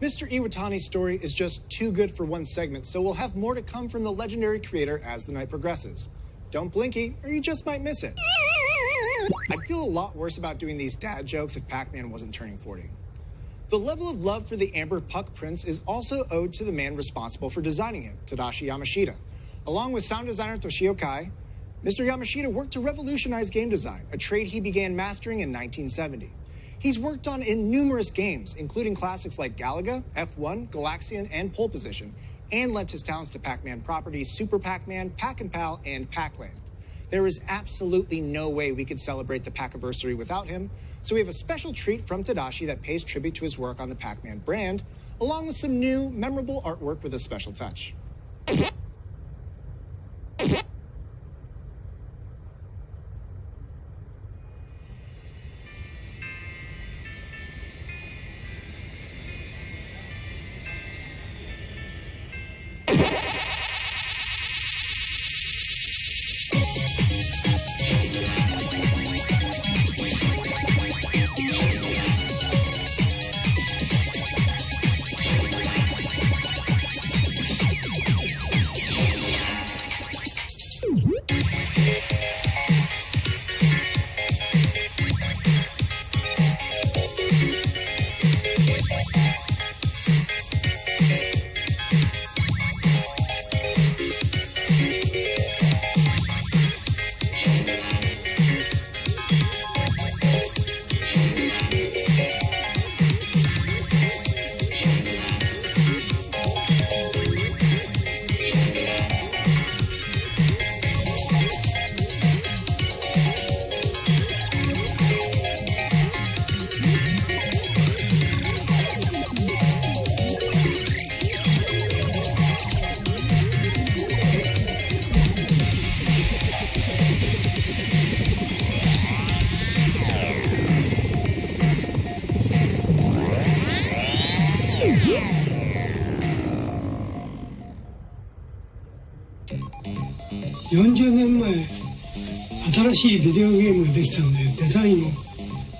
Mr. Iwatani's story is just too good for one segment, so we'll have more to come from the legendary creator as the night progresses. Don't blinky, or you just might miss it. I'd feel a lot worse about doing these dad jokes if Pac Man wasn't turning 40. The level of love for the Amber Puck Prince is also owed to the man responsible for designing him, Tadashi Yamashita. Along with sound designer Toshio Kai, Mr. Yamashita worked to revolutionize game design, a trade he began mastering in 1970. He's worked on in numerous games, including classics like Galaga, F1, Galaxian, and Pole Position, and lent his talents to Pac-Man properties Super Pac-Man, Pac-and-Pal, and Pac-Land. There is absolutely no way we could celebrate the Paciversary without him, so we have a special treat from Tadashi that pays tribute to his work on the Pac-Man brand, along with some new, memorable artwork with a special touch. 40年前新しいビデオゲームができたんでデザインを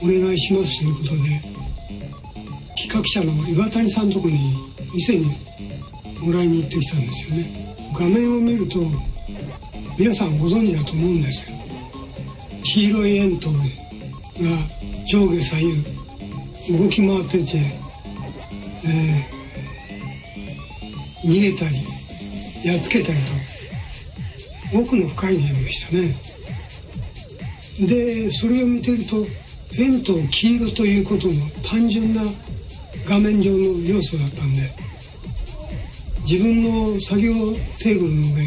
お願いしますということで企画者の岩谷さんのとこに店にもらいに行ってきたんですよね。画面を見ると皆さんご存知だと思うんですけど黄色い円筒が上下左右動き回ってて、えー、逃げたりやっつけたりと奥の深いゲームでしたね。でそれを見てると円と黄色ということの単純な画面上の要素だったんで自分の作業テーブルの上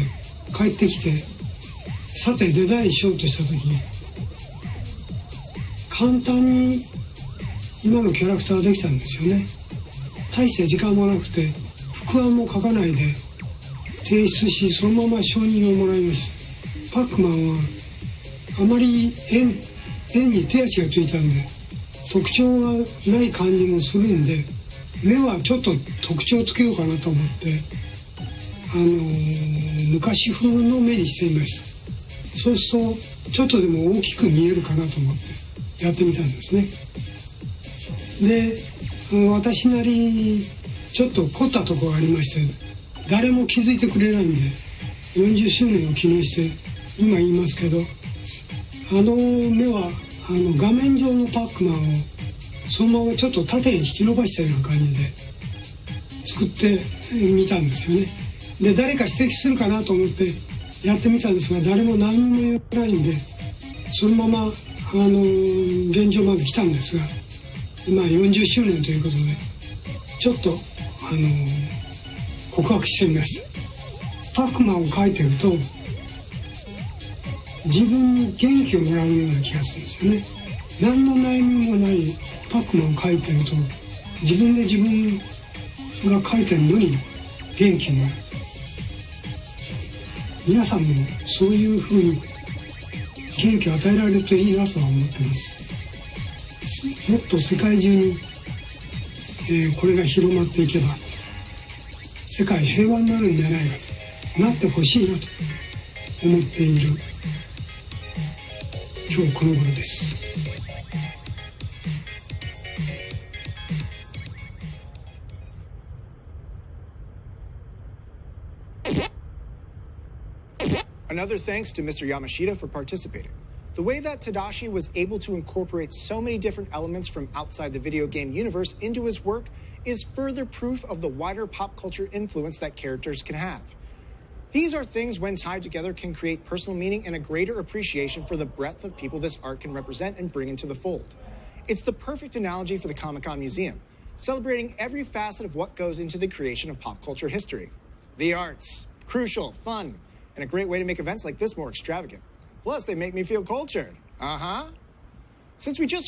帰ってきてさてデザインしようとした時に簡単に今のキャラクターができたんですよね。大して時間もなくて副案も書かないで提出しそのまま承認をもらいます。パックマンはあまり円円に手足がついたんで特徴がない感じもするんで目はちょっと特徴つけようかなと思ってあのー、昔風の目にしていましたそうするとちょっとでも大きく見えるかなと思ってやってみたんですね。で私なりちょっと凝ったとこがありまして誰も気づいてくれないんで40周年を記念して今言いますけどあの目はあの画面上のパックマンをそのままちょっと縦に引き伸ばしたような感じで作ってみたんですよね。で誰か指摘するかなと思ってやってみたんですが誰も何も言わないんでそのままあの現状まで来たんですが今40周年ということでちょっとあの告白してみます。パックマンを書いてると自分に元気をもらうような気がするんですよね。何の悩みもないパックマンを書いてると自分で自分が書いてるのに元気になる。皆さんもそういうふうに元気を与えられるといいなとは思ってますもっと世界中に、えー、これが広まっていけば世界平和になるんじゃないかとなってほしいなと思っている今日この頃です。Another thanks to Mr. Yamashita for participating. The way that Tadashi was able to incorporate so many different elements from outside the video game universe into his work is further proof of the wider pop culture influence that characters can have. These are things, when tied together, can create personal meaning and a greater appreciation for the breadth of people this art can represent and bring into the fold. It's the perfect analogy for the Comic Con Museum, celebrating every facet of what goes into the creation of pop culture history. The arts, crucial, fun, and a great way to make events like this more extravagant. Plus, they make me feel cultured. Uh huh. Since we just